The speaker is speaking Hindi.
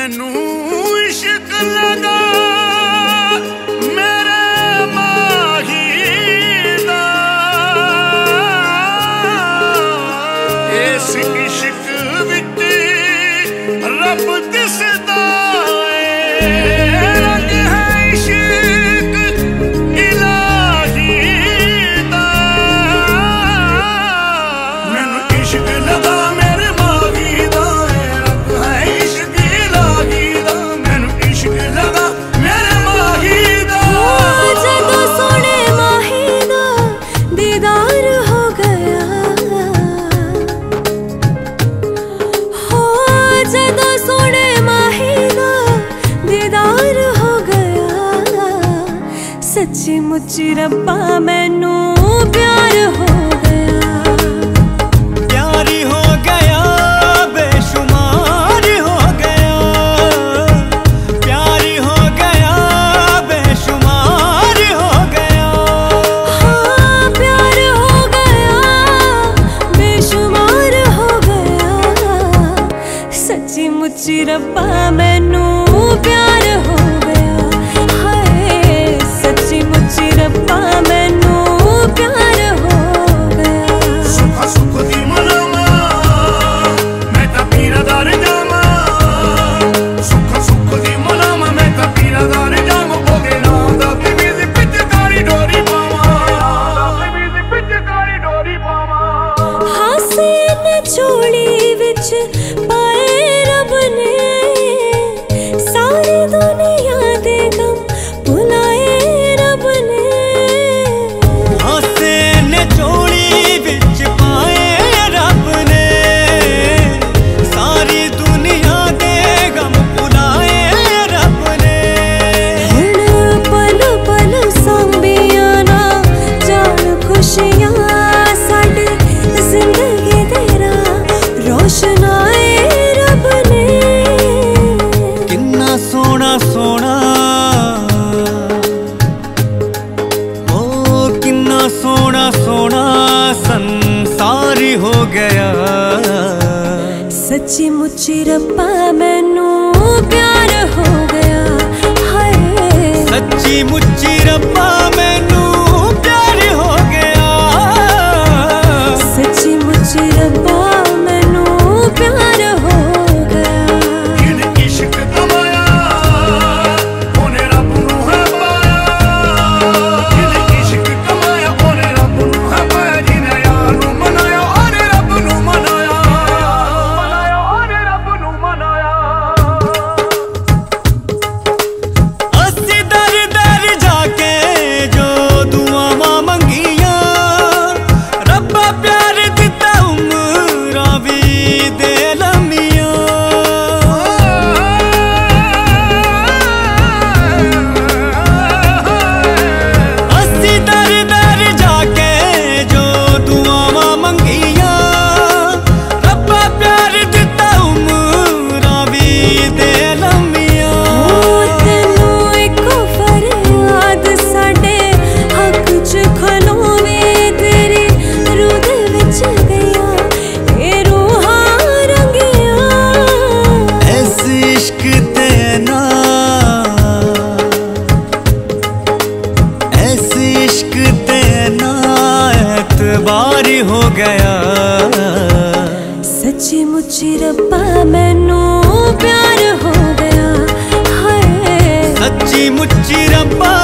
ਮੈਨੂੰ ਇਸ਼ਕ ਲਗਾ ਮੇਰੇ ਮਾਹੀ ਦਾ ਇਸ ਇਸ਼ਕ ਵਿੱਚ ਰੱਬ ਦਿਸ ਸੱਚੀ ਮੁੱਚੀ ਰੱਬਾ ਮੈਨੂੰ ਪਿਆਰ ਹੋ सोना सोना संसारी हो गया। सच्ची मुची रब्बा मैनू गया। सची मुची रब्बा मैनू प्यार हो गया। हाय। सची मुची रब्बा